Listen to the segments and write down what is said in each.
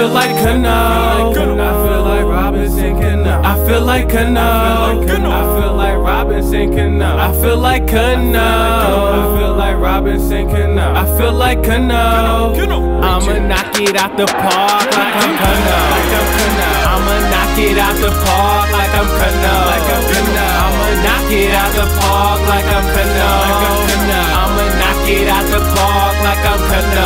like Cano. I feel like Robinson Cano. I feel like Cano. I feel like Robinson Cano. I feel like Cano. I feel like Robinson Cano. I feel like Cano. I'ma knock it out the park like I'm Cano. I'ma knock it out the park like I'm Cano. I'ma knock it out the park like I'm Cano. I'ma knock it out the park like I'm Cano.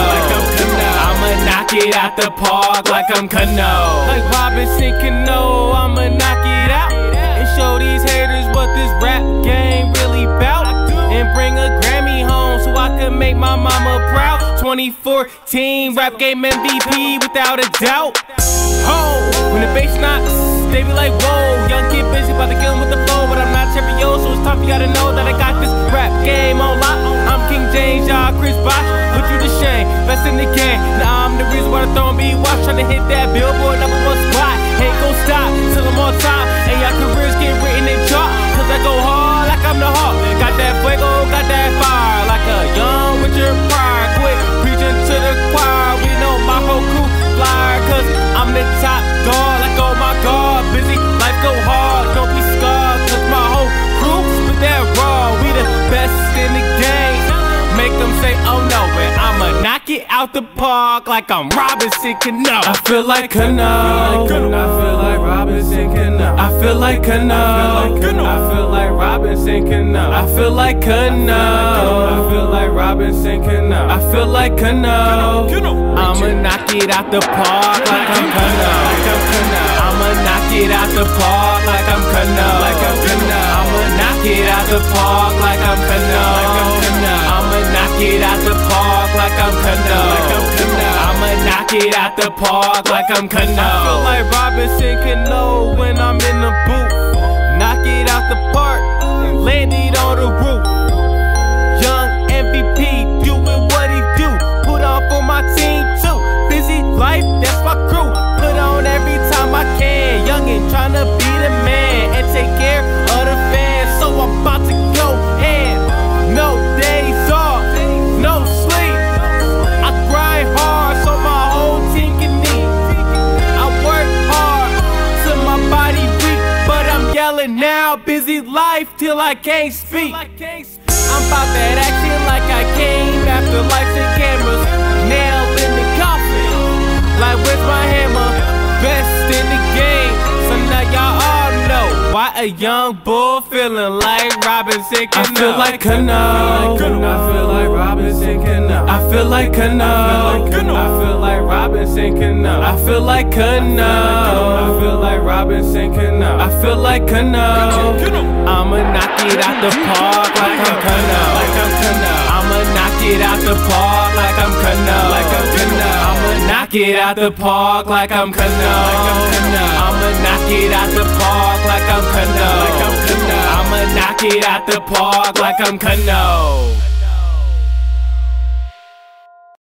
It out the park like I'm Cano. Like Robinson Cano, I'ma knock it out and show these haters what this rap game really bout. And bring a Grammy home so I can make my mama proud. 2014 rap game MVP without a doubt. Ho, when the bass knocks, they be like, whoa, young kid Bizzy about to kill him with the flow, but I'm not Terrio, so it's tough. You gotta know that I got this rap game on lock. RT Bilbo out the park like I'm Robinson Cano. I feel like Cano. I feel like Robinson Cano. I feel like Cano. I feel like Robinson Cano. I feel like Cano. I feel like Robinson Cano. I feel like Cano. I'ma knock it out the park like I'm Cano. I'ma knock it out the park like I'm Cano. I'ma knock it out the park like I'm Cano. I'ma knock it out the park like I'm Cano. I'ma knock it out the park like I'm Cano. I feel like Robinson Cano when I'm in the booth. Knock it out the park and land it on the roof. Young MVP doing what he do. Put on for my team too. Bizzy life, that's my crew. Put on every time I can. Young and tryna I'm now. Bizzy life till I can't speak. I'm about that action like I came after lights and cameras. Nail in the coffin, like where's my hammer? Best in the game, so now y'all all know why a young bull feeling like Robinson Cano. I feel like Cano. I feel like Robinson Cano. I feel like Cano. I feel like Cano. I feel like Cano. I feel like I know I feel like Robinson Cano. I feel like Cano. I'ma knock it out the park like I'm Cano. I'ma knock it out the park like I'm Cano. I'ma knock it out the park like I'm Cano. I'ma knock it out the park like I'm Cano. I'ma knock it out the park like I'm Cano.